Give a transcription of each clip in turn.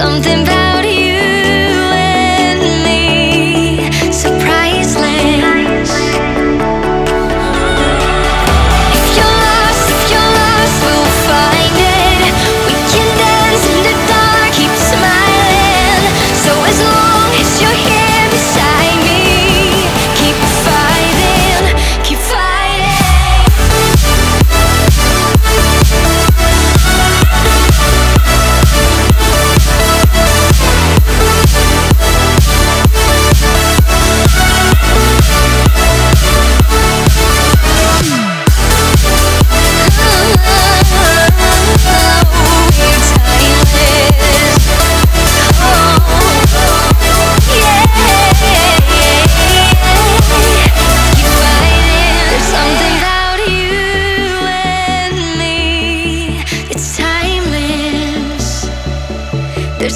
Something bad.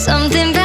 Something